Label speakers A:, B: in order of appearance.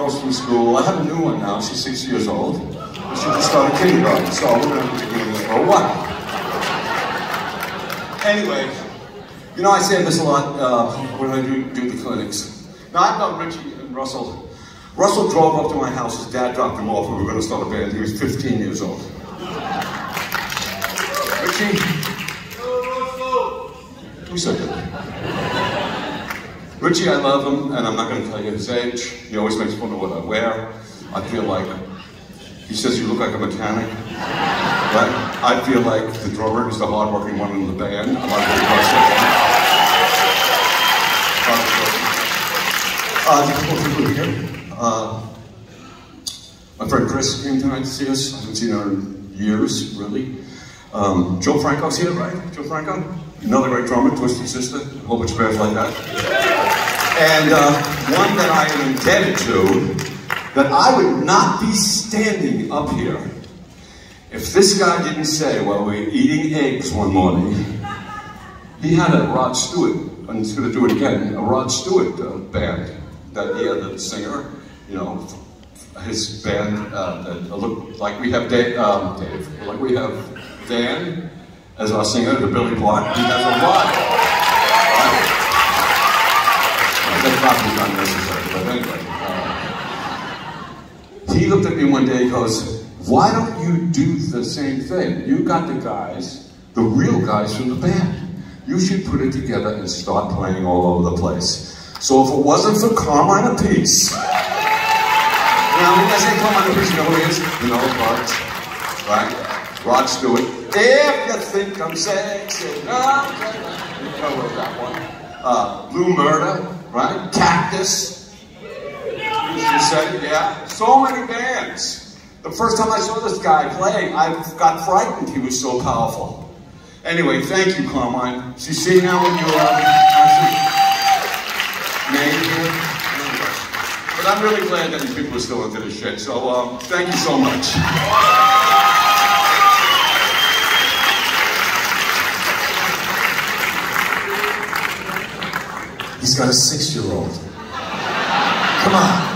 A: girls from school. I have a new one now. She's six years old. She just started kindergarten, so we're going to be doing this for a while. Anyway, you know I say this a lot uh, when I do, do the clinics. Now I've known Richie and Russell. Russell drove up to my house. His dad dropped him off. We were going to start a band. He was 15 years old. Richie. Who said that? Richie, I love him, and I'm not going to tell you his age. He always makes fun of what I wear. I feel like, he says you look like a mechanic. Right? I feel like the drummer is the hardworking one in the band. I'm not really uh, here. Uh, my friend Chris came tonight to see us. I haven't seen her in years, really. Um, Joe Franco's here, right? Joe Franco? Another great drummer, Twisted Sister, a whole bunch of bands like that. And uh, one that I am indebted to, that I would not be standing up here if this guy didn't say while we were eating eggs one morning, he had a Rod Stewart, and he's going to do it again, a Rod Stewart uh, band that he had the singer, you know, his band uh, that looked like we have Dave, um, Dave, like we have Dan as our singer, the Billy Block. He has a Rod. Right? That's probably not necessary, but anyway. Uh, he looked at me one day, he goes, why don't you do the same thing? You got the guys, the real guys from the band. You should put it together and start playing all over the place. So if it wasn't for Carmine Appice, now when I say Carmine Appice, you know who he is? You know, Rod, right? Rod Stewart. If you think I'm sexy, you know that one. Uh, Blue Murder, right? Cactus. Said, yeah. So many bands. The first time I saw this guy playing, I got frightened. He was so powerful. Anyway, thank you, Carmine. So you see now when you're uh, actually made here? But I'm really glad that these people are still into this shit. So um, thank you so much. He's got a six-year-old. Come on.